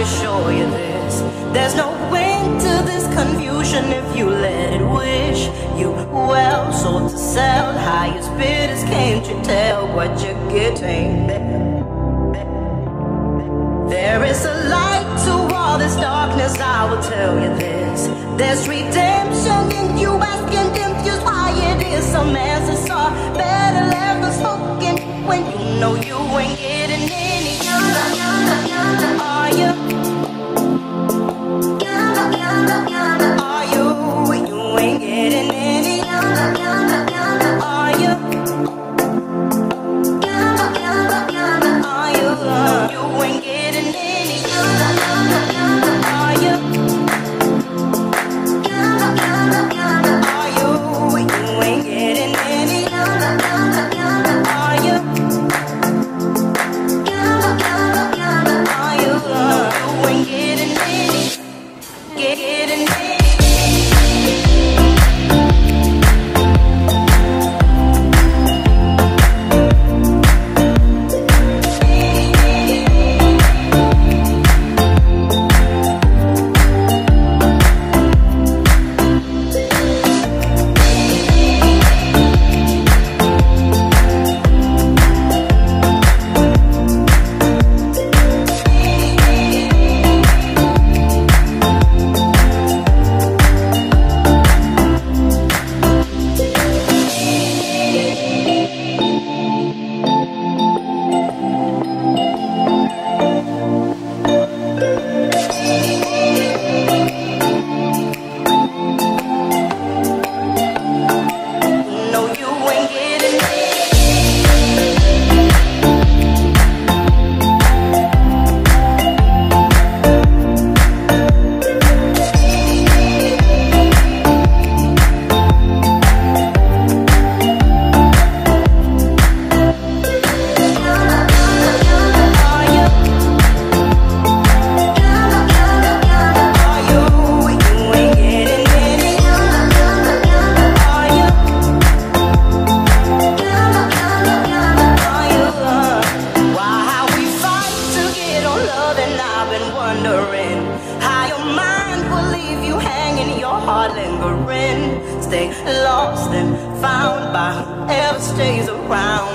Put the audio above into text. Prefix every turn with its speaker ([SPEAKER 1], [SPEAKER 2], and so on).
[SPEAKER 1] assure you this. There's no end to this confusion if you let it wish you well. Sold to sell, highest bidders, can't you tell what you're getting? There is a light to all this darkness, I will tell you this. There's redemption in you asking confused why it is some answers are better left unspoken when you know you ain't Stay lost and found by whoever stays around,